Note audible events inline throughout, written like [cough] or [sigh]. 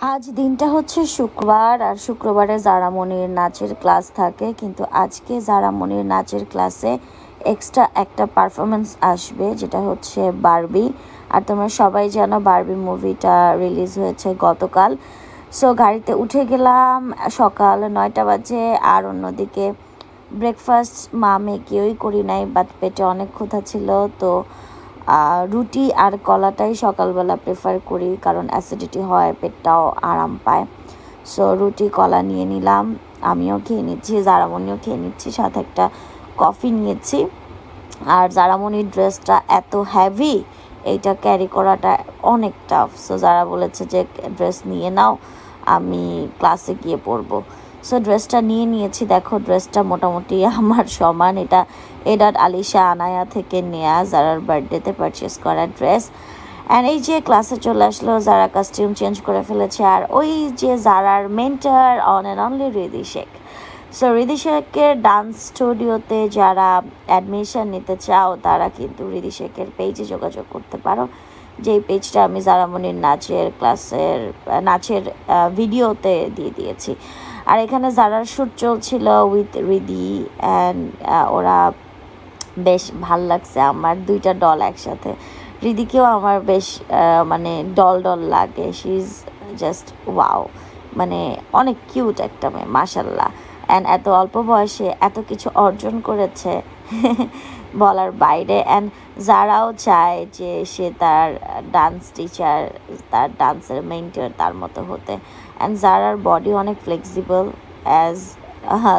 আজ দিনটা হচ্ছে শুক্রবার, আর শুক্রবারে জারামণির নাচের ক্লাস থাকে, কিন্তু আজকে জারামণির নাচের ক্লাসে এক্সট্রা একটা পারফরমেন্স আসবে, যেটা হচ্ছে বারবি। আর তোমরা সবাই জানো বারবি মুভিটা রিলিজ হয়েছে গতকাল। সো গাড়িতে উঠে গেলাম, সকাল নয়টা বাজে, আর অন্যদিকে ব্রেকফাস্ট মা মেয়ে কেউই করি নাই বাট পেটে অনেক ক্ষুধা ছিল, তো রুটি আর কলাটাই সকালবেলা প্রেফার করি কারণ অ্যাসিডিটি হয়, পেটটাও আরাম পায়। সো রুটি, কলা নিয়ে নিলাম, আমিও খেয়ে নিচ্ছি জারামনিও খেয়ে নিচ্ছি, সাথে একটা কফি নিয়েছি। আর জারামনির ড্রেসটা এত হ্যাভি এইটা ক্যারি করাটা অনেক টাফ সো যারা বলেছে যে ড্রেস নিয়ে নাও, আমি ক্লাসে গিয়ে পরবো। সো ড্রেসটা নিয়ে নিয়েছি। দেখো ড্রেসটা মোটামুটি আমার সমান। এটা এডার আলিশা আনায়া থেকে নেয়া, যারার বার্থডেতে পারচেস করা ড্রেস অ্যান্ড এই যে ক্লাসে চলে আসলো, যারা কাস্টিউম চেঞ্জ করে ফেলেছে, আর ওই যে যারার mentor on and only Ridhi Sheikh so Ridhi শেখের ডান্স স্টুডিওতে যারা অ্যাডমিশন নিতে চাও, তারা কিন্তু রিদি শেখের পেজে যোগাযোগ করতে পারো। যেই পেজটা আমি জারামনির নাচের ক্লাসের নাচের ভিডিওতে দিয়ে দিয়েছি। আর এখানে জারার শ্যুট চলছিল উইথ রিদি অ্যান্ড ওরা বেশ ভালো লাগছে আমার দুইটা ডল একসাথে। রিদিকেও আমার বেশ মানে ডল ডল লাগে। শি ইজ জাস্ট ওয়াও মানে অনেক কিউট একটা মেয়ে মাসাল্লাহ অ্যান্ড এত অল্প বয়সে এত কিছু অর্জন করেছে [laughs] বলার বাইরে। অ্যান্ড যারাও চায় যে সে তার ডান্স টিচার তার ডান্সের মেন্টার তার মতো হতে। অ্যান্ড জারার বডি অনেক ফ্লেক্সিবল অ্যাজ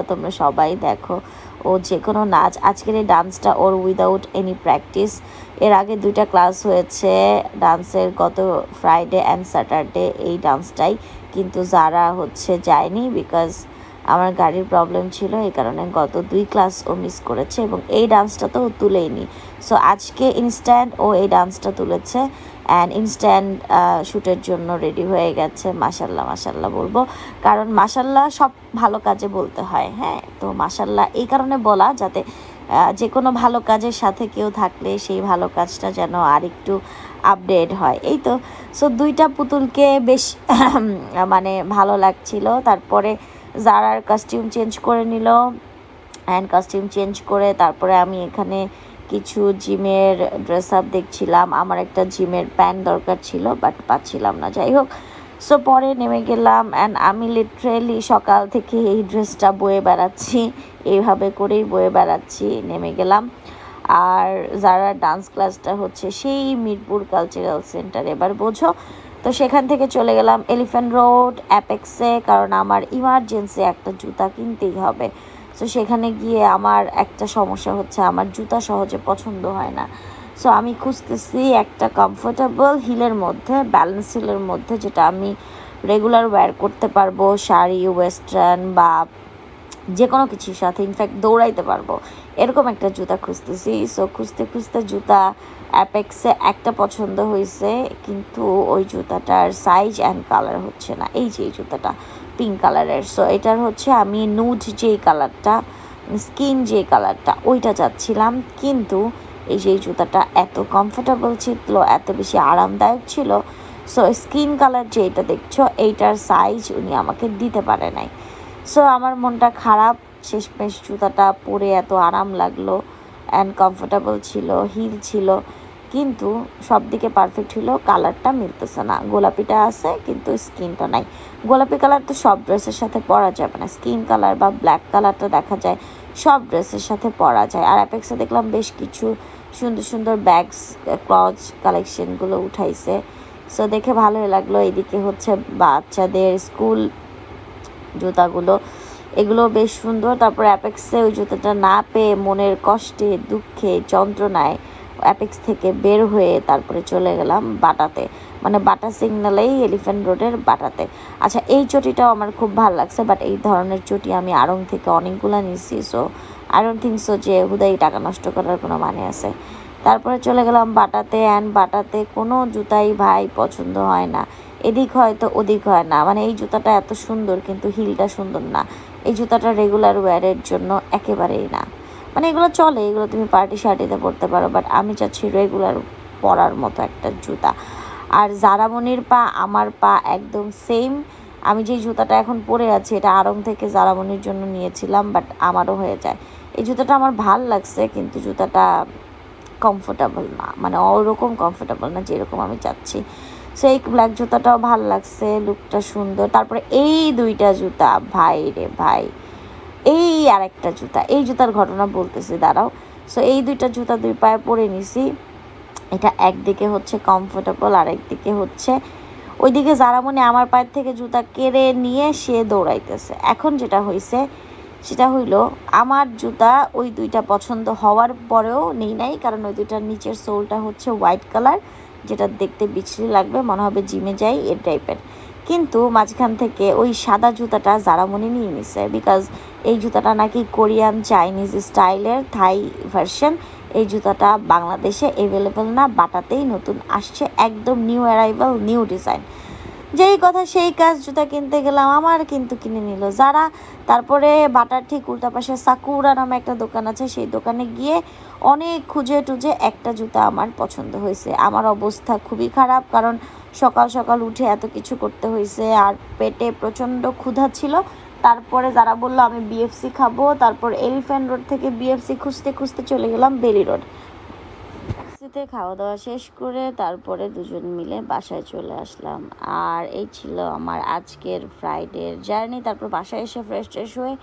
তোমরা সবাই দেখো। ও যে কোনো নাচ, আজকের এই ডান্সটা ওর উইদাউট এনি প্র্যাকটিস এর আগে দুইটা ক্লাস হয়েছে ডান্সের গত ফ্রাইডে অ্যান্ড স্যাটারডে এই ডান্সটাই কিন্তু যারা হচ্ছে যায়নি বিকজ আমার গাড়ির প্রবলেম ছিল, এই কারণে গত দুই ক্লাস ও মিস করেছে এবং এই ডান্সটা তো ও তুলেইনি। সো আজকে ইনস্ট্যান্ট ও এই ডান্সটা তুলেছে অ্যান্ড ইনস্ট্যান্ট শ্যুটের জন্য রেডি হয়ে গেছে। মাসাল্লাহ মাসাল্লাহ বলব। কারণ মাসাল্লাহ সব ভালো কাজে বলতে হয় হ্যাঁ? তো মাসাল্লাহ এই কারণে বলা যাতে যে কোনো ভালো কাজের সাথে কেউ থাকলে সেই ভালো কাজটা যেন আর একটু আপডেট হয়। এই তো সো দুইটা পুতুলকে বেশ মানে ভালো লাগছিল। তারপরে জারার কাস্টিউম চেঞ্জ করে নিল অ্যান্ড কাস্টিউম চেঞ্জ করে তারপরে আমি এখানে কিছু জিমের ড্রেস আপ দেখছিলাম। আমার একটা জিমের প্যান্ট দরকার ছিল বাট পাচ্ছিলাম না, যাই হোক। সো পরে নেমে গেলাম অ্যান্ড আমি লিটারেলি সকাল থেকে এই ড্রেসটা বয়ে বেড়াচ্ছি, এইভাবে করেই বয়ে বেড়াচ্ছি, নেমে গেলাম। আর যারা ডান্স ক্লাসটা হচ্ছে সেই মিরপুর কালচারাল সেন্টার এবার বোঝো। তো সেখান থেকে চলে গেলাম এলিফ্যান্ট রোড অ্যাপেক্সে কারণ আমার ইমার্জেন্সি একটা জুতা কিনতেই হবে। সো সেখানে গিয়ে আমার একটা সমস্যা হচ্ছে, আমার জুতা সহজে পছন্দ হয় না। সো আমি খুঁজতেছি একটা কমফোর্টেবল হিলের মধ্যে ব্যালেন্স হিলের মধ্যে, যেটা আমি রেগুলার ওয়্যার করতে পারব, শাড়ি ওয়েস্টার্ন বা যে কোনো কিছুর সাথে ইনফ্যাক্ট দৌড়াইতে পারব। এরকম একটা জুতা খুঁজতেছি। সো খুঁজতে খুঁজতে জুতা অ্যাপেক্সে একটা পছন্দ হয়েছে কিন্তু ওই জুতাটার সাইজ অ্যান্ড কালার হচ্ছে না। এই যে, এই জুতাটা পিঙ্ক কালারের সো এটার হচ্ছে আমি নুড যেই কালারটা স্কিন যে কালারটা ওইটা চাচ্ছিলাম। কিন্তু এই যে জুতাটা এত কমফোর্টেবল ছিল, এত বেশি আরামদায়ক ছিল। সো স্কিন কালার যেটা দেখছ, এইটার সাইজ উনি আমাকে দিতে পারে নাই। সো আমার মনটা খারাপ। শেষমেশ জুতাটা পরে এত আরাম লাগল অ্যান্ড কমফোর্টেবল ছিল হিল ছিল। কিন্তু সব দিকে পারফেক্ট হলো কালারটা মিলতেছে না। গোলাপিটা আছে, কিন্তু স্কিনটা নাই। গোলাপি কালার তো সব ড্রেসের সাথে পরা যাবে না। স্কিন কালার বা ব্ল্যাক কালারটা দেখা যায়, সব ড্রেসের সাথে পরা যায়। আর অ্যাপেক্সে দেখলাম বেশ কিছু সুন্দর সুন্দর ব্যাগস ক্লজ কালেকশনগুলো উঠাইছে। সো দেখে ভালোই লাগল। এদিকে হচ্ছে বাচ্চাদের স্কুল জুতাগুলো। এগুলো বেশ সুন্দর। তারপর অ্যাপেক্সে ওই জুতাটা না পেয়ে মনের কষ্টে, দুঃখে, যন্ত্রণায় অ্যাপেক্স থেকে বের হয়ে তারপরে চলে গেলাম বাটাতে। মানে বাটা সিগনালেই এলিফ্যান্ট রোডের বাটাতে। আচ্ছা এই চটিটাও আমার খুব ভালো লাগছে, বাট এই ধরনের চটি আমি আড়ং থেকে অনেকগুলো নিয়েছি, so I don't think so যে হুদাই টাকা নষ্ট করার কোনো মানে আছে। তারপরে চলে গেলাম বাটাতে অ্যান্ড বাটাতে কোনো জুতাই ভাই পছন্দ হয় না। এদিক হয় তো ওদিক হয় না। মানে এই জুতাটা এত সুন্দর, কিন্তু হিলটা সুন্দর না। এই জুতাটা রেগুলার ওয়্যারের জন্য একেবারেই না। মানে এগুলো চলে, এগুলো তুমি পার্টি শার্টিতে পরতে পারো বাট আমি চাচ্ছি রেগুলার পরার মতো একটা জুতা। আর জারামনির পা, আমার পা একদম সেম আমি যে জুতাটা এখন পরে আছি, এটা আরং থেকে জারামনির জন্য নিয়েছিলাম বাট আমারও হয়ে যায়। এই জুতাটা আমার ভালো লাগছে, কিন্তু জুতাটা কমফোর্টেবল না। মানে ওরকম কমফোর্টেবল না যেরকম আমি চাচ্ছি। সেই ব্ল্যাক জুতাটাও ভালো লাগছে লুকটা সুন্দর। তারপরে এই দুইটা জুতা, ভাই রে ভাই। এই আরেকটা জুতা, এই জুতার ঘটনা বলতেছি, দাঁড়াও। সো এই দুইটা জুতা দুই পায়ে পরে নিছি। এটা একদিকে হচ্ছে কমফোর্টেবল আর একদিকে হচ্ছে ওইদিকে যারা মনে আমার পায়ের থেকে জুতা কেড়ে নিয়ে সে দৌড়াইতেছে। এখন যেটা হয়েছে সেটা হইল আমার জুতা ওই দুইটা পছন্দ হওয়ার পরেও নেই নাই, কারণ ওই দুইটার নিচের সোলটা হচ্ছে হোয়াইট কালার যেটা দেখতে বিচ্ছিরি লাগবে, মনে হবে জিমে যাই এর টাইপের কিন্তু মাঝখান থেকে ওই সাদা জুতাটা জারামনি নিয়ে নিছে বিকজ এই জুতাটা নাকি কোরিয়ান চাইনিজ স্টাইলের থাই ভার্সন এই জুতাটা বাংলাদেশে অ্যাভেলেবেল না, বাটাতেই নতুন আসছে, একদম নিউ অ্যারাইভাল নিউ ডিজাইন যেই কথা সেই কাজ জুতা কিনতে গেলাম, আমার কিন্তু কিনে নিল যারা। তারপরে বাটার ঠিক উল্টা পাশে সাকুরা নামে একটা দোকান আছে, সেই দোকানে গিয়ে অনেক খুঁজে টুজে একটা জুতা আমার পছন্দ হয়েছে। আমার অবস্থা খুবই খারাপ, কারণ সকাল সকাল উঠে এত কিছু করতে হয়েছে আর পেটে প্রচণ্ড ক্ষুধা ছিল। তারপরে যারা বলল আমি বিএফসি খাব, তারপর এলিফ্যান্ট রোড থেকে বিএফসি খুঁজতে খুঁজতে চলে গেলাম বেলি রোড বিএফসিতে খাওয়া দাওয়া শেষ করে তারপরে দুজন মিলে বাসায় চলে আসলাম। আর এই ছিল আমার আজকের ফ্রাইডের জার্নি তারপর বাসায় এসে ফ্রেশ ট্রেশ হয়ে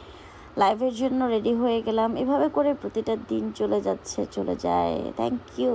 লাইফের জন্য রেডি হয়ে গেলাম। এভাবে করে প্রতিটা দিন চলে যাচ্ছে, চলে যায়। Thank you